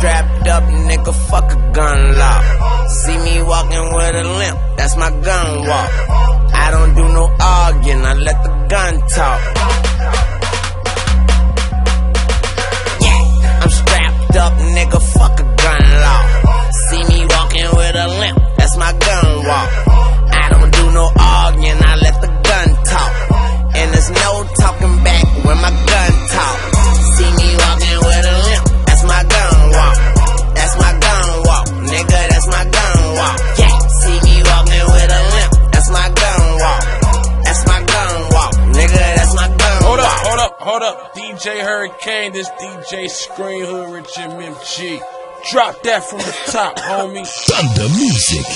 strapped up, nigga, fuck a gun law. See me walking with a limp, that's my gun walk. I don't do no arguing, Hurricane, this DJ Scream Hood Rich MMG. Drop that from the top, homie. Thunder Music.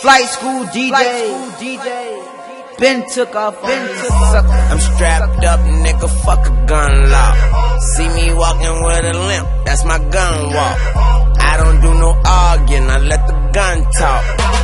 Flight school DJ. Ben took off. Ben took off. I'm strapped up, nigga, fuck a gun law. See me walking with a limp, that's my gun walk. I don't do no arguing, I let the gun talk.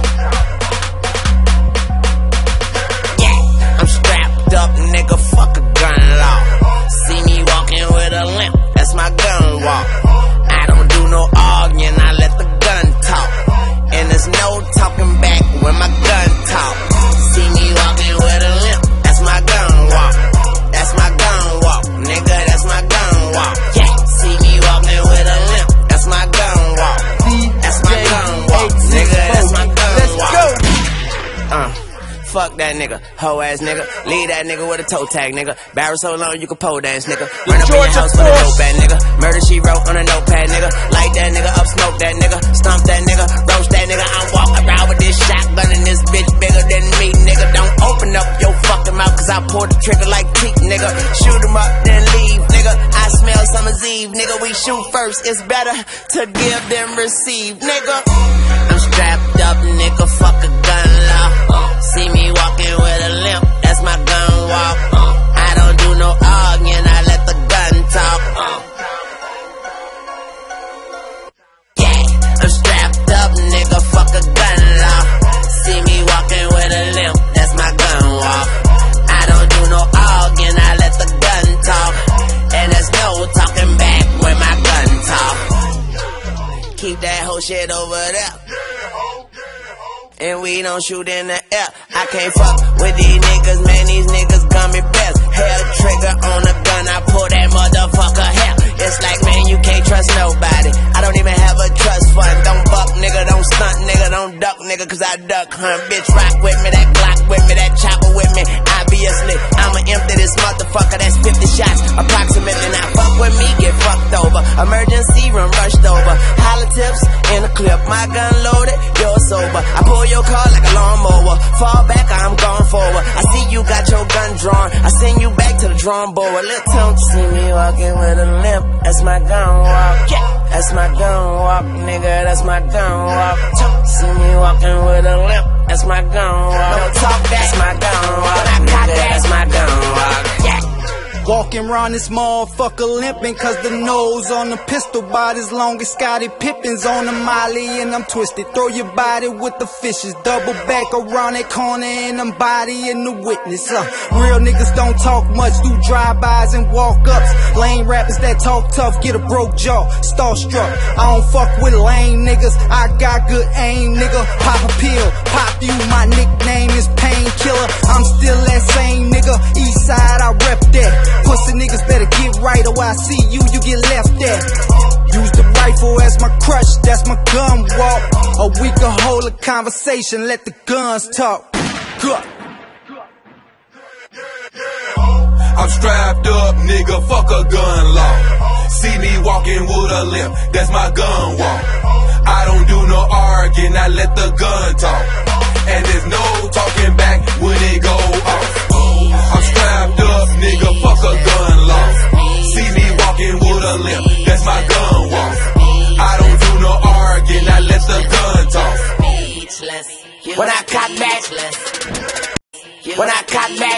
Uh, fuck that nigga, hoe ass nigga. Leave that nigga with a toe tag, nigga. Barrel so long you can pole dance, nigga. Run up in your Georgia house with a notepad, nigga. Murder she wrote on a notepad, nigga. Light that nigga up, smoke that nigga. Stomp that nigga, roast that nigga. I'm walking around with this shotgun and this bitch bigger than me, nigga. Don't open up your fucking mouth, cause I pull the trigger like teeth, nigga. Shoot 'em up, then leave, nigga. I smell summer's eve, nigga. We shoot first, it's better to give than receive, nigga. I'm strapped up, nigga. Keep that whole shit over there. And we don't shoot in the air. I can't fuck with these niggas, man. These niggas gummy best. Hair trigger on a gun, I pull that motherfucker hair. It's like, man, you can't trust nobody. I don't even have a trust fund. Don't buck, nigga, don't stunt, nigga, don't duck, nigga, cause I duck hunt. Bitch, rock with me, that Glock with me, that chopper with me. Obviously, I'ma empty this motherfucker, that's 50 shots. Approximately, now fuck with me, get fucked over. Emergency clip, my gun loaded, you're sober. I pull your car like a lawnmower. Fall back, I'm gone forward. I see you got your gun drawn. I send you back to the drawing board. Little don't see me walking with a limp. That's my gun walk. Yeah, that's my gun walk, nigga. That's my gun walk. See me walking with a limp. That's my gun walk. Walking around this motherfucker limping cause the nose on the pistol about as long as Scottie Pippen's on the molly and I'm twisted. Throw your body with the fishes, double back around that corner and I'm bodying the witness. Uh, real niggas don't talk much, do drive-bys and walk-ups. Lame rappers that talk tough, get a broke jaw, starstruck. I don't fuck with lame niggas, I got good aim, nigga. Pop a pill, pop you, my nickname right or I see you, you get left at. Use the rifle as my crutch, that's my gun walk. Or we can hold a conversation, let the guns talk. I'm strapped up, nigga, fuck a gun law. See me walking with a limp, that's my gun walk. I don't do no arguing, I let the gun talk. And there's no talking back when it go off. When I cock back,